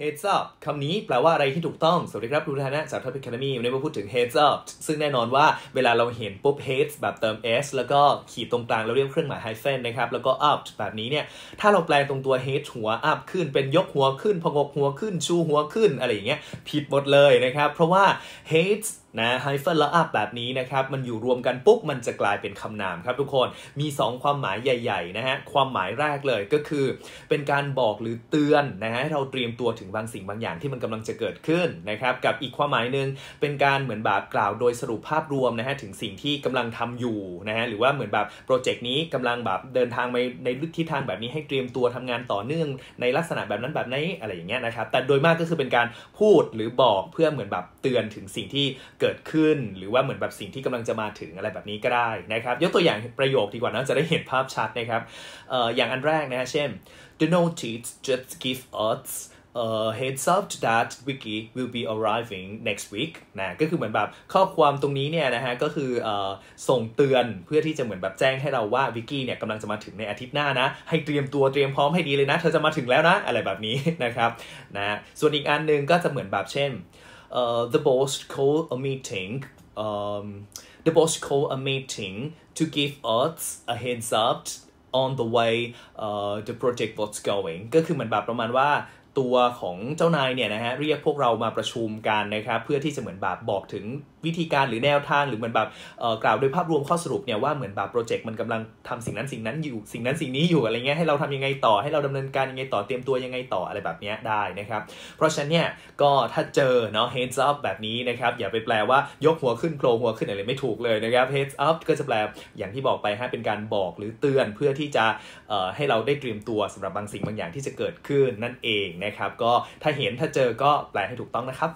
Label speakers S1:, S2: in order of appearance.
S1: heads up คำนี้แปลว่าอะไรที่ถูกต้อง สวัสดีครับทุกท่านนะจาก Top Academy วันนี้มาพูดถึง heads up ซึ่งแน่นอนว่าเวลาเราเห็นปุ๊บ heads แบบเติม s แล้วก็ขีดตรงกลางเราเรียกเครื่องหมาย hyphen นะครับ แล้วก็ up แบบนี้เนี่ย ถ้าเราแปลตรงตัว head หัว up ขึ้นเป็นยกหัวขึ้นพงกหัวขึ้น ชูหัวขึ้น อะไรอย่างเงี้ย ผิดหมดเลยนะครับ เพราะว่า heads นะไฮเฟนและอัพแบบนี้นะครับ มันอยู่รวมกันปุ๊บ มันจะกลายเป็นคำนามครับทุกคน มี 2 ความหมายใหญ่ๆนะฮะ ความหมายแรกเลยก็คือ เป็นการบอกหรือเตือนนะฮะให้เราเตรียมตัวถึงบางสิ่งบางอย่างที่มันกำลังจะเกิดขึ้นนะครับ กับอีกความหมายหนึ่งเป็นการเหมือนแบบกล่าวโดยสรุปภาพรวมนะฮะถึงสิ่งที่กำลังทำอยู่นะฮะ หรือว่าเหมือนแบบโปรเจกต์นี้กำลังแบบเดินทางไปในทิศทางแบบนี้ให้เตรียมตัวทำงานต่อเนื่องในลักษณะแบบนั้นแบบนี้อะไรอย่างเงี้ยนะครับ แต่โดยมากก็คือเป็นการพูดหรือบอกเพื่อเหมือนแบบเตือนถึงสิ่งที่เกิดขึ้น หรือว่าเหมือนแบบสิ่งที่กำลังจะมาถึงอะไรแบบนี้ก็ได้นะครับ ยกตัวอย่างประโยคดีกว่านะจะได้เห็นภาพชัดนะครับอออย่างอันแรกนะฮะเช่น the notice just give us uh, heads up that Wiki will be arriving next week นะก็คือเหมือนแบบข้อความตรงนี้เนี่ยนะฮะก็คืออส่งเตือนเพื่อที่จะเหมือนแบบแจ้งให้เราว่าวิกกี้เนี่ยกำลังจะมาถึงในอาทิตย์หน้านะ ให้เตรียมตัวเตรียมพร้อมให้ดีเลยนะ เธอจะมาถึงแล้วนะ อะไรแบบนี้นะครับนะส่วนอีกอันหนึ่งก็จะเหมือนแบบเช่น uh, the boss called a meeting um, the boss called a meeting to give us a heads up on the way uh, the project was going ก็คือเหมือนแบบประมาณว่า ตัวของเจ้านายเนี่ยนะฮะเรียกพวกเรามาประชุมกันนะครับเพื่อที่จะเหมือนแบบบอกถึงวิธีการหรือแนวทางหรือเหมือนแบบกล่าวโดยภาพรวมข้อสรุปเนี่ยว่าเหมือนแบบโปรเจกต์มันกำลังทำสิ่งนั้นสิ่งนั้นอยู่สิ่งนั้นสิ่งนี้อยู่อะไรเงี้ยให้เราทำยังไงต่อให้เราดำเนินการยังไงต่อเตรียมตัวยังไงต่ออะไรแบบนี้ได้นะครับเพราะฉะนั้นเนี่ยก็ถ้าเจอเนาะ heads up แบบนี้นะครับอย่าไปแปลว่ายกหัวขึ้นโผล่หัวขึ้นอะไรไม่ถูกเลยนะครับ heads up ก็จะแปลอย่างที่บอกไปฮะเป็นการบอกหรือเตือนเพื่อที่จะให้เราได้เตรียมตัวสำหรับบางสิ่งบางอย่างที่จะเกิดขึ้นนั่นเองนะครับ ก็ถ้าเห็นถ้าเจอก็แปลให้ถูกต้องนะครับ